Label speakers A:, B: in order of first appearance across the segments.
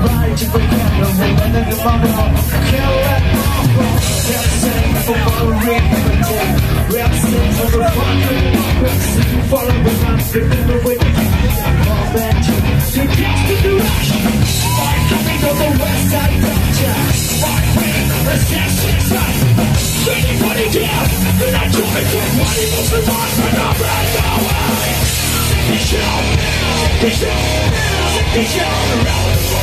A: everybody to forget No more than the mother Can't let go Can't sing for my reality Wrestling for the fucking Wrestling for the woman Living the way All that you She takes the direction My coming on the west side Gotcha My pain is just inside Anybody care? Then I do it for money Most of us are not right away Sick the show Sick the show the show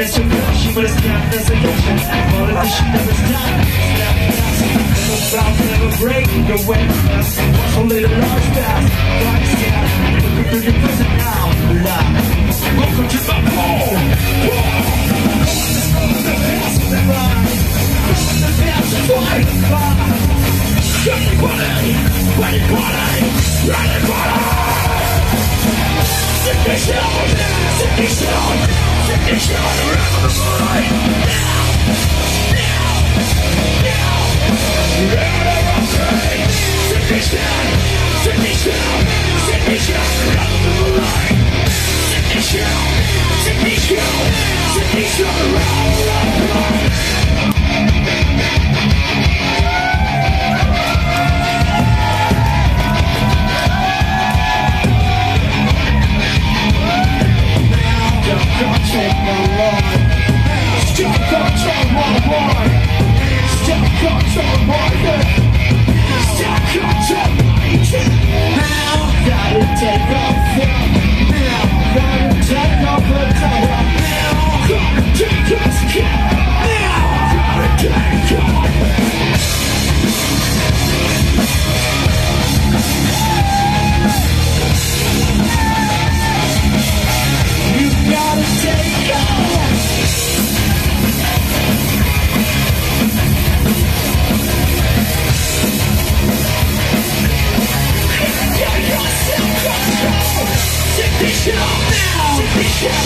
A: Girl, she will stand as a kitchen All of this shit never stop Snap, Never stop, never break The way Watch a little lost fast Like scat Looking through your prison now Live Welcome to my home The past is mine The past is why Everybody, everybody, everybody Sick and shout, sick and shout, around brain. Sick and shout, sick and shout, sick and shout around the Still control my mind. Still control my head. Sick show,